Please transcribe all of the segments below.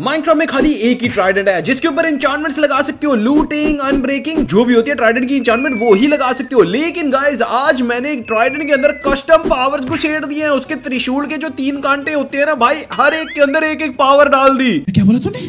Minecraft में खाली एक ही ट्राइडेंट है जिसके ऊपर इंचार्टमेंट्स लगा सकते हो लूटिंग अनब्रेकिंग जो भी होती है ट्राइडेंट की इंचार्टमेंट वो ही लगा सकते हो। लेकिन गाइस आज मैंने एक ट्राइडेंट के अंदर कस्टम पावर्स को छेड़ दिए हैं। उसके त्रिशूल के जो तीन कांटे होते हैं ना भाई हर एक के अंदर एक एक पावर डाल दी। क्या बोला तूने?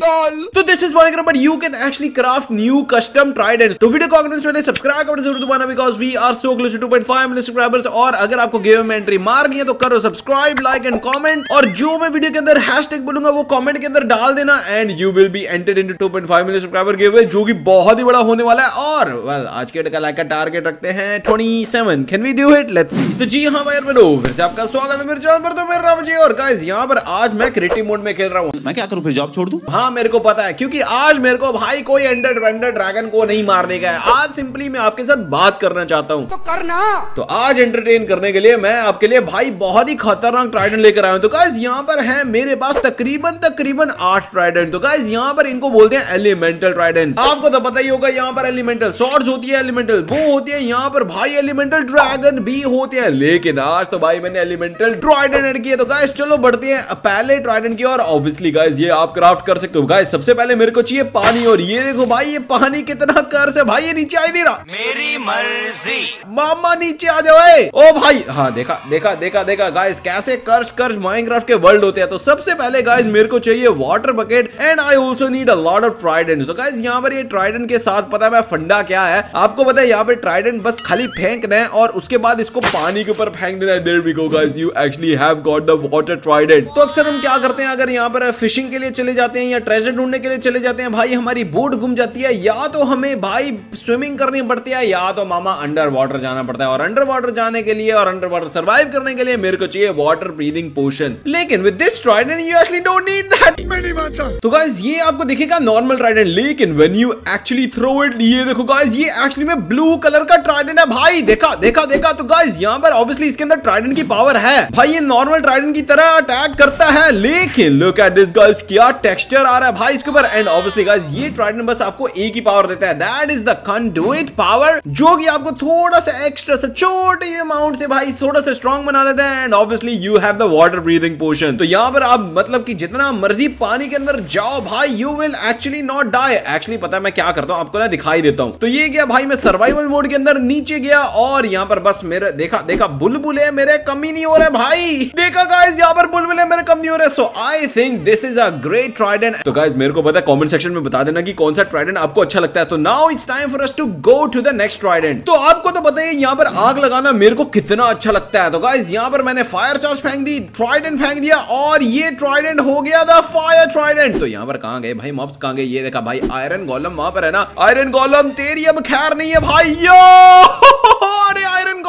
तो this is Minecraft but you can actually craft new custom trident तो वीडियो को अगर पहले सब्सक्राइब कर ज़रूर दबाना because we are so close to 2.5 million subscribers और अगर आपको गेम में एंट्री मार गई है तो करो सब्सक्राइब लाइक एंड कॉमेंट और जो मैं वीडियो के अंदर हैशटैग बोलूँगा वो कॉमेंट के अंदर डाल देना and you will be entered into 2.5 million subscriber give जो कि बहुत ही बड़ा होने वाला है और वेल well, आज के का लाइक का टारगेट रखते हैं 27 can we do it let's see तो जी हाँ भाई बनो फिर से आपका स्वागत है मेरे चैनल पर तो मेरा नाम जी और गाइस यहाँ पर आज मैं क्रिएटिव मोड में खेल रहा हूँ। मैं क्या करूँ फिर जॉब छोड़ दूँ? हाँ मेरे को पता है क्योंकि आज मेरे को भाई कोई एंडर वेंडर ड्रैगन को नहीं मारने का है। आज सिंपली मैं आपके साथ बात करना चाहता हूँ। तो करना। तो आज एंटरटेन करने के लिए मैं आपके लिए भाई बहुत ही खतरनाक ट्राइडेंट लेकर आया हूँ। तो गाइस यहाँ पर है मेरे पास तकरीबन तकरीबन आठ ट्राइडेंट तो गाइस यहाँ पर इनको बोलते हैं एलिमेंटल ट्राइडेंट आपको तो पता ही होगा यहाँ पर एलिमेंटल सॉर्ड्स होती है एलिमेंटल वो होती है यहाँ पर भाई एलिमेंटल ड्रैगन भी होते हैं। लेकिन आज तो भाई मैंने एलिमेंटल ट्राइडेंट किया तो गाइस चलो बढ़ते हैं पहले ट्राइडेंट की और ऑब्वियसली गाइस ये आप क्राफ्ट कर सकते हो। गाइस सबसे पहले मेरे को चाहिए पानी और ये देखो भाई ये पानी कितना कर्स है भाई ये नीचे आ ही नहीं रहा। मेरी मर्ज़ी। मामा नीचे आ जाओ। ओ भाई हाँ देखा देखा देखा देखा। गाइस कैसे कर्ज कर्ज माइनक्राफ्ट के वर्ल्ड होते हैं। तो सबसे पहले गाइस मेरे को चाहिए water bucket and I also need a lot of trident so guys यहाँ पर ये ट्राइडेंट के साथ पता है मैं फंडा क्या है? आपको पता है यहाँ पे ट्राइडेंट बस खाली फेंकना है और उसके बाद इसको पानी के ऊपर फेंक देना है। There we go guys you actually have got the water trident तो अक्सर हम क्या करते हैं अगर यहाँ पर फिशिंग के लिए चले जाते हैं या ट्रेजर ढूँढने के लिए चले जाते हैं? भाई हमारी बोट घूम जाती है या तो हमें भाई स्विमिंग करनी पड़ती है या तो मामा अंडर वाटर जाना पड़ता है। और अंडर वाटर जाने के लिए और अंडर वाटर सर्वाइव करने के लिए मेरे को चाहिए वाटर ब्रीदिंग पोशन लेकिन with this trident you actually don't need that मैं नहीं मानता। तो गाइस ये आपको दिखेगा नॉर्मल ट्राइडेंट लेकिन when you actually throw it ये देखो गाइस ये एक्चुअली में ब्लू कलर का ट्राइडेंट है भाई। देखा देखा देखा तो गाइस यहाँ पर ऑब्वियसली इसके अंदर ट्राइडेंट की पावर है। भाई ये नॉर्मल ट्राइडेंट की तरह अटैक करता है लेकिन लुक एट दिस गाइस क्या टेक्सचर आ रहा है भाई इसके ऊपर? एंड ऑब्वियसली गाइस ये ट्राइडेंट बस आपको एक ही पावर देता है। That is the conduit power जो कि आपको थोड़ा सा एक्स्ट्रा सा, छोटे अमाउंट से भाई थोड़ा सा स्ट्रॉन्ग बना देता है। And obviously you have the water breathing potion तो यहाँ पर आप मतलब कि जितना मर्ज़ी पानी के अंदर जाओ भाई you will actually not die actually पता है मैं क्या करता हूँ? आपको ना दिखाई देता हूँ। तो ये गया भाई, मैं सर्वाइवल मोड के अंदर नीचे गया और यहाँ पर बस मेरे, देखा देखा, बुलबुले मेरे कमी नहीं हो रहे भाई। देखा गाइस यहाँ पर बुलबुले मेरे कम नहीं हो रहे। So I think this is a great trident तो गाइस मेरे को पता कमेंट सेक्शन में बता देना कि कौन सा ट्राइडेंट आपको अच्छा लगता है। तो now it's time for us to go to the next trident तो आपको तो पता है यहाँ पर आग लगाना मेरे को कितना अच्छा लगता है। तो गाइस यहाँ पर मैंने फायर चार्ज फेंक दी ट्राइडेंट फेंक दिया, और ये ट्राइडेंट हो गया था फायर ट्राइडेंट तो यहाँ पर कहाँ गए भाई मॉब्स कहाँ गए? ये देखा भाई आयरन गोलम वहाँ पर है ना। आयरन गोलम तेरी अब खैर नहीं है भाई, यो!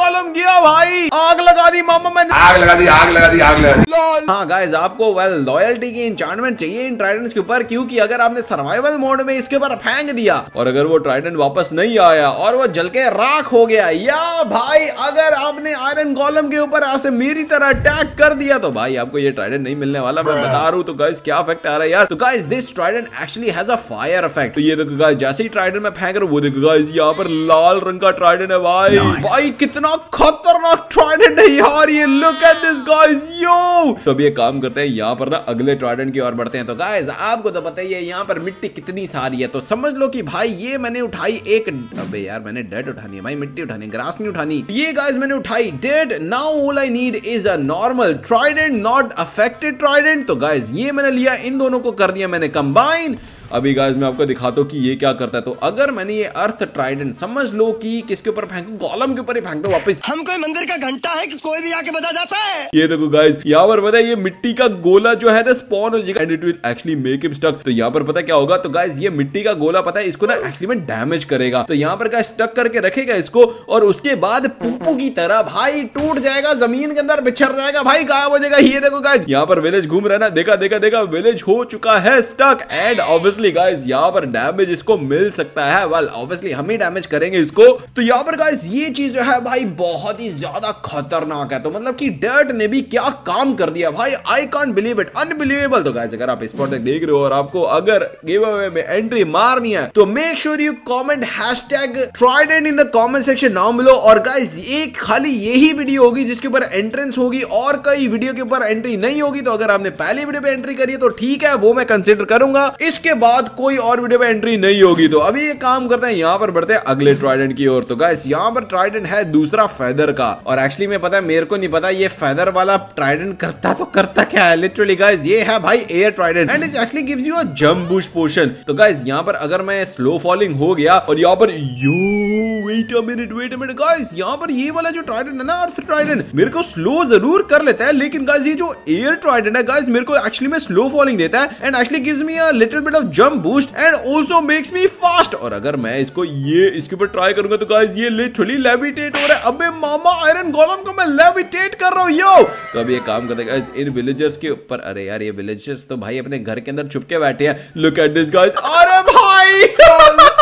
कॉलम गया भाई। आग लगा दी मामा मैंने। आग लगा दी आग लगा दी आग लगा दी। हाँ गाइस आपको वेल लॉयल्टी की इंचार्टमेंट चाहिए इन ट्राइडेंट्स के ऊपर क्योंकि अगर आपने सर्वाइवल मोड में इसके ऊपर फेंक दिया और अगर वो ट्राइडेंट वापस नहीं आया और वो जल के राख हो गया या भाई अगर आपने आयरन कॉलम के ऊपर ऐसे मेरी तरह अटैक कर दिया तो भाई आपको ये ट्राइडेंट नहीं मिलने वाला। मैं बता रहा हूँ तो गाइस क्या इफ़ेक्ट आ रहा है यार? तो guys this trident actually has a fire effect तो ये देखो गाइस जैसे ही ट्राइडेंट में फेंक रहा हूँ वो देखो गाइस यहाँ पर लाल रंग का ट्राइडेंट है भाई। भाई कितना खतरनाक ट्राइडेंट है यार, ये look at this guys yo तो अब ये काम करते हैं, यहाँ पर ना अगले ट्राइडेंट की ओर बढ़ते हैं। तो गाइस आपको तो पता ही है, यहाँ पर मिट्टी कितनी सारी है। तो समझ लो कि भाई, ये मैंने उठाई एक अबे यार, मैंने डेड उठानी है, भाई, मिट्टी उठानी ग्रास नहीं उठानी। ये गाइस मैंने उठाई dead now all I need is a normal trident not affected trident तो गाइस ये मैंने लिया, इन दोनों को कर दिया मैंने कंबाइन अभी गाइस मैं आपको दिखाता हूँ कि ये क्या करता है। तो अगर मैंने ये अर्थ ट्राइडेंट समझ लो कि किसके ऊपर फेंकू गॉलम के ऊपर ही फेंक दो वापस। हम कोई मंदिर का घंटा है कि कोई भी आके बजा जाता है? ये देखो गाइज़ यहाँ पर पता है ये मिट्टी का गोला जो है ना स्पॉन हो जाएगा। And it will actually make him stuck तो यहाँ पर पता है क्या होगा? तो गाइस ये मिट्टी का गोला पता है इसको ना एक्चुअली में डैमेज करेगा। तो यहाँ पर गाइस स्टक करके रखेगा इसको और उसके बाद पुप्पू की तरह भाई टूट जाएगा ज़मीन के अंदर बिछड़ जाएगा भाई गायब हो जाएगा। ये देखो गाइस यहाँ पर विलेज घूम रहा है ना। देखा देखा देखा विलेज हो चुका है stuck and obviously obviously guys यहाँ पर डैमेज इसको मिल सकता है। वेल ऑब्वियसली हम ही डैमेज करेंगे इसको। तो यहाँ पर गाइस ये चीज़ जो है भाई, बहुत ही ज़्यादा खतरनाक है। तो मतलब कि डर्ट ने भी क्या काम कर दिया भाई? I can't believe it unbelievable तो गाइस अगर आप इस पर देख रहे हो और आपको अगर गिव अवे में एंट्री मारनी है तो make sure you comment hashtag trident in the comment section now मिलो। और गाइस एक खाली यही वीडियो होगी जिसके ऊपर एंट्रेंस होगी और कई वीडियो के ऊपर एंट्री नहीं होगी। तो अगर आपने पहली वीडियो पे एंट्री करी है तो ठीक है, वो मैं कंसिडर करूँगा। इसके बाद कोई और वीडियो पे एंट्री नहीं होगी तो। अभी ये काम करते हैं, यहाँ पर बढ़ते हैं अगले ट्राइडेंट की ओर। तो गाइस यहाँ पर ट्राइडेंट है दूसरा फेदर का। और एक्चुअली में पता है, मेरे को नहीं पता ये फेदर वाला ट्राइडेंट करता तो करता क्या है? लिटरली गाइस ये है भाई air trident and it actually gives you a jump boost potion तो गाइस यहाँ पर अगर मैं स्लो फॉलिंग हो गया और यहाँ पर you wait a minute wait a minute guys यहाँ पर ये वाला जो ट्राइडेंट है ना अर्थ ट्राइडेंट मेरे को स्लो ज़रूर कर लेता है, लेकिन गाइस ये जो एयर ट्राइडेंट है गाइस मेरे को एक्चुअली में स्लो फॉलिंग देता है and actually gives me a little bit of jump boost and also makes me fast और अगर मैं इसको ये, इसके ऊपर ट्राई करूँगा तो गाइस ये लिटरली लेविटेट हो रहा है। अबे मामा आयरन गोलम को मैं लेविटेट कर रहा हूँ यो तो अब ये काम करते गाइस इन विलेजर्स के ऊपर। अरे यार, ये विलेजर्स तो भाई अपने घर के अंदर छुप के बैठे हैं। लुक एट दिस गाइस अरे भाई!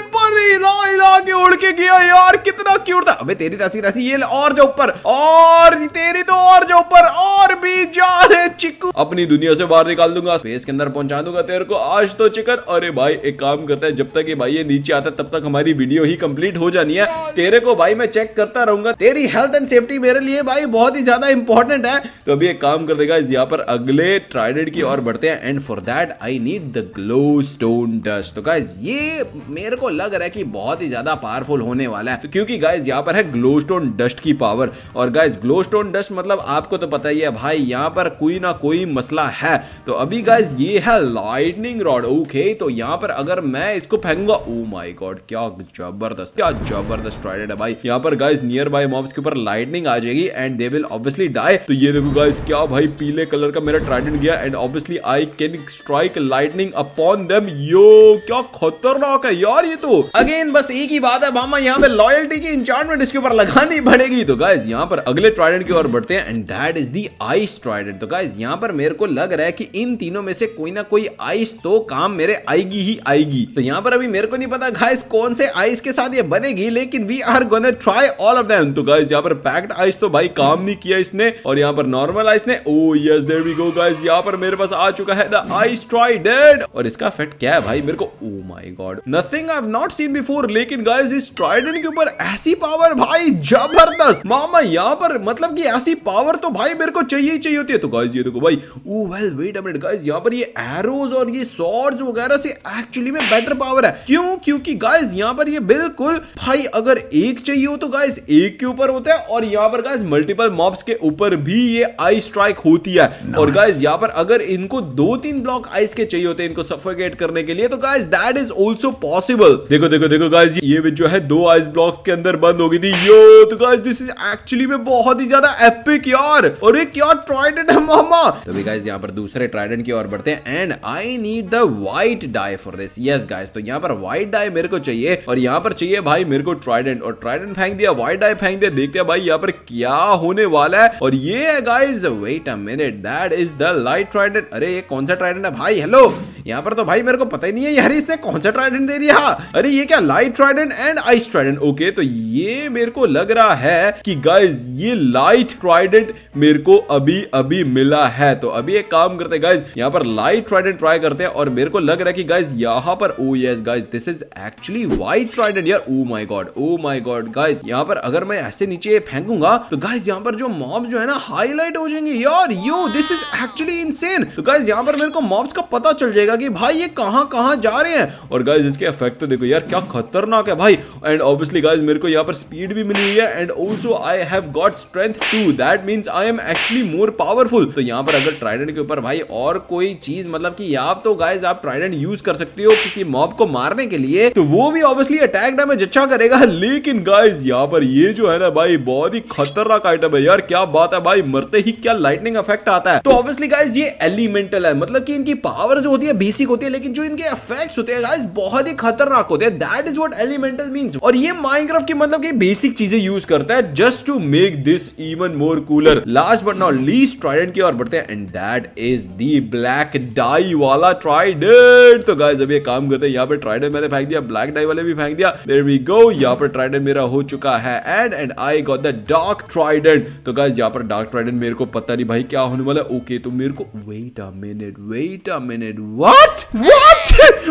क्या भाई पर हिला हिला के उड़ के गया यार, कितना क्यूट था। अबे तेरी तैसी तैसी ये और जो ऊपर, और तेरी तो और जो ऊपर, और भी जा रे चिक्कू। अपनी दुनिया से बाहर निकाल दूँगा स्पेस के अंदर पहुँचा दूँगा तेरे को, आज तो चिकन। अरे भाई, एक काम करता है, जब तक ये भाई ये नीचे आता तब तक हमारी वीडियो ही कंप्लीट हो जानी है। तेरे को भाई मैं चेक करता रहूँगा। तेरी हेल्थ एंड सेफ्टी मेरे लिए भाई बहुत ही ज़्यादा इंपॉर्टेंट है। तो अभी एक काम कर देगा यहाँ पर अगले ट्राइडेड की ओर बढ़ते हैं। And for that I need the glowstone dust तो गाइज़ ये मेरे को लग रहा है कि बहुत ही ज़्यादा पावरफुल होने वाला है। तो क्योंकि गाइज़ यहाँ पर है ग्लो स्टोन डस्ट की पावर और गाइज़ ग्लो स्टोन डस्ट मतलब आपको तो पता ही है भाई, यहाँ पर कोई ना कोई मसला है। तो अभी गाइज़ ये है लाइटनिंग रॉड ओके तो यहाँ पर अगर मैं इसको फेंकूँगा ओ माय गॉड क्या ज़बरदस्त क्या ज़बरदस्त ट्राइडेड है भाई। यहाँ पर गाइज़ नियर बाय मॉब्स के ऊपर लाइटनिंग आ जाएगी and they will obviously die तो ये देखो गाइज़ क्या भाई पीले कलर का मेरा ट्राइडेंट गया and obviously I can strike lightning upon them yo, क्या खतरनाक है यार, ये तो अगेन बस एक ही बात है मामा यहाँ पे लॉयल्टी की इंचार्टमेंट इसके ऊपर लगानी पड़ेगी। तो गाइज़ यहाँ पर अगले ट्राइडेंट की ओर बढ़ते हैं and that is the ice trident तो गाइज़ यहाँ पर मेरे को लग रहा है कि इन तीनों में से कोई ना कोई आइस तो काम मेरे आएगी ही आएगी। तो यहाँ पर अभी मेरे को नहीं पता गाइस कौन से आइस के साथ ये बनेगी, लेकिन we are gonna try all of them तो गाइस यहाँ पर पैक्ड आइस तो भाई काम नहीं किया इसने, और यहाँ पर नॉर्मल आइस ने ओ yes there we go guys यहाँ पर मेरे पास आ चुका है द आइस ट्राइडेंट और इसका इफ़ेक्ट क्या है भाई मेरे को ओ my god nothing I not seen before लेकिन गाइस इस ट्राइडेंट के ऊपर ऐसी पावर भाई ज़बरदस्त। मामा यहाँ पर मतलब कि ऐसी पावर तो भाई मेरे को चाहिए ही चाहिए होती है। तो गाइस ये देखो भाई ओ well wait a minute guys यहाँ पर ये एरोज और ये सॉर्ड्स वगैरह से एक्चुअली में बेटर पावर है। क्यों? क्योंकि गाइस यहाँ पर ये बिल्कुल भाई अगर एक चाहिए हो तो गाइस एक के ऊपर होता है और यहाँ पर गाइस मल्टीपल मॉब्स के ऊपर भी ये आई स्ट्राइक होती है। nice. और गाइस यहाँ पर अगर इनको दो तीन ब्लॉक आइस के चाहिए होते हैं इनको सफोकेट करने के लिए तो guys that is also possible देखो देखो देखो गाइस ये जो है दो आइस ब्लॉक्स के अंदर बंद हो गई थी। यो तो गाइस दिस इज़ एक्चुअली में बहुत ही ज़्यादा एपिक यार। और ये क्या ट्राइडेंट है, मामा। तो भी गाइस यहाँ पर दूसरे ट्राइडेंट की ओर बढ़ते हैं। And I need the white dye for this yes guys तो यहाँ पर व्हाइट डाई मेरे को चाहिए। और यहाँ पर चाहिए भाई मेरे को ट्राइडेंट और ट्राइडेंट फेंक दिया व्हाइट डाई फेंक दिया। देखते हैं भाई यहाँ पर क्या होने वाला है। और ये guys wait a minute that is the light trident अरे, ये कौन सा ट्राइडेंट है? भाई हेलो यहाँ पर तो भाई मेरे को पता ही नहीं है यार इसने कौन सा ट्राइडेंट दे दिया? अरे, ये क्या light trident and ice trident okay तो ये मेरे को लग रहा है कि गाइज़ ये लाइट ट्राइडेंट मेरे को अभी अभी मिला है। तो अभी एक काम करते हैं गाइस यहाँ पर लाइट ट्राइडेंट ट्राई करते हैं और मेरे को लग रहा है कि गाइज़ यहाँ पर ओ yes guys this is actually white trident यार ओ my god oh my god guys यहाँ पर अगर मैं ऐसे नीचे फेंकूँगा तो गाइज़ यहाँ पर जो मॉब्स जो है ना हाईलाइट हो जाएँगे। यार yo this is actually insane तो गाइस यहाँ पर मेरे को मॉब्स का पता चल जाएगा कि भाई ये कहाँ कहाँ जा रहे हैं? और गाइस इसके इफ़ेक्ट तो देखो यार, क्या खतरनाक है भाई। एंड ऑब्वियसली गाइस मेरे को यहाँ पर स्पीड भी मिली हुई है। And also I have got strength two that means I am actually more powerful तो यहाँ पर अगर ट्राइडेंट के ऊपर भाई और कोई चीज़ मतलब कि आप तो गाइस आप ट्राइडेंट यूज़ कर सकते हो किसी मॉब को मारने के लिए तो वो भी ऑब्वियसली अटैक डैमेज अच्छा करेगा। लेकिन गाइस यहाँ पर ये जो है ना भाई, बहुत ही खतरनाक आइटम है यार। क्या बात है भाई, मरते ही क्या लाइटनिंग इफ़ेक्ट आता है। तो ऑब्वियसली गाइस ये एलिमेंटल है। मतलब कि इनकी पावर जो होती है बेसिक होती है लेकिन जो इनके इफेक्ट्स होते हैं गाइस बहुत ही खतरनाक होते हैं। That is what elemental means और ये माइनक्राफ्ट की मतलब की बेसिक चीज़ें यूज़ करता है just to make this even more cooler last but not least trident की ओर बढ़ते हैं and that is the black dye वाला ट्राइडेंट तो गाइस अभी काम करते हैं यहाँ पे ट्राइडेंट मैंने फेंक दिया ब्लैक डाई वाले भी फेंक दिया। देयर वी गो यहाँ पर ट्राइडेंट मेरा हो चुका है and and I got the dark trident तो गाइस यहाँ पर डार्क ट्राइडेंट मेरे को पता नहीं भाई क्या होने वाला ओके okay, तो मेरे को wait a minute wait a minute what what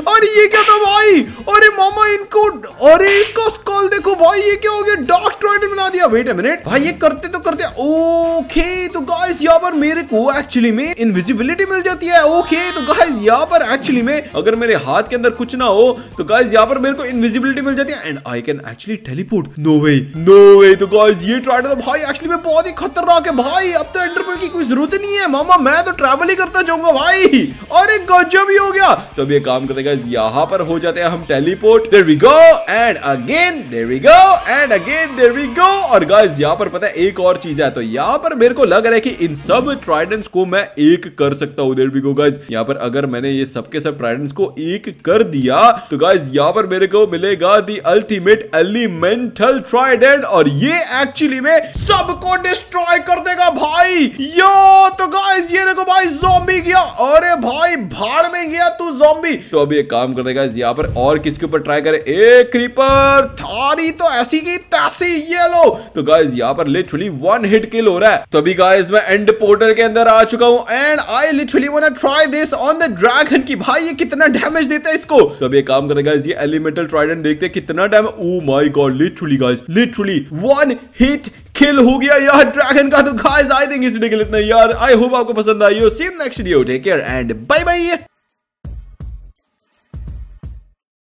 अरे ये क्या था भाई? अरे मामा, इनको, अरे इसका स्कल देखो भाई, ये क्या हो गया? डार्क ट्राइडेंट बना दिया। वेट अ मिनट भाई, ये करते तो करते ओके तो गाइस यहाँ पर मेरे को एक्चुअली में इनविजिबिलिटी मिल जाती है। ओके तो गाइस यहाँ पर एक्चुअली में अगर मेरे हाथ के अंदर कुछ ना हो तो गाइस यहाँ पर मेरे को इनविजिबिलिटी मिल जाती है। And I can actually teleport no way no way तो गाइस ये ट्राइडेंट तो भाई एक्चुअली में बहुत ही खतरनाक है। भाई, अब तो एंडरपेल की कोई ज़रूरत नहीं है। मामा, मैं तो ट्रैवल ही करता जाऊँगा, भाई। अरे गजब ही हो गया। तो अब ये काम करते गाइस यहाँ पर हो जाते हैं हम teleport there we go and again there we go and again there we go और गाइस यहाँ पर पता है, एक और चीज़ है तो यहाँ पर मेरे को लग रहा है कि इन सब ट्राइडेंट्स को मैं एक कर सकता हूँ। देयर वी गो गाइस यहाँ पर अगर मैंने ये सब के सब ट्राइडेंट्स को एक कर दिया तो गाइस यहाँ पर मेरे को मिलेगा दी अल्टीमेट एलिमेंटल ट्राइडेंट और ये एक्चुअली में सबको डिस्ट्रॉय कर देगा भाई। यो तो गाइस ये देखो भाई जोम्बी गया अरे भाई, भाड़ में गया तू जोम्बी तो अब ये काम कर देगा यहाँ पर और किसके ऊपर ट्राई करे? ए क्रीपर थारी तो ऐसी की तैसी, ये लो। तो गाइस यहाँ पर लिटरली वन हिट किल हो रहा है। तो अभी गाइस मैं एंड पोर्टल के अंदर आ चुका हूँ and I literally want try this on the dragon की। भाई, ये कितना डैमेज देता है इसको। तो अब ये काम करेगा ये एलिमेंटल ट्राइडेंट देखते हैं कितना damage oh my god literally guys literally one hit kill हो गया यार ड्रैगन का। तो गाइस आई थिंक इस वीडियो के लिए इतना यार। आई होप आपको पसंद आई हो। See next video take care and bye bye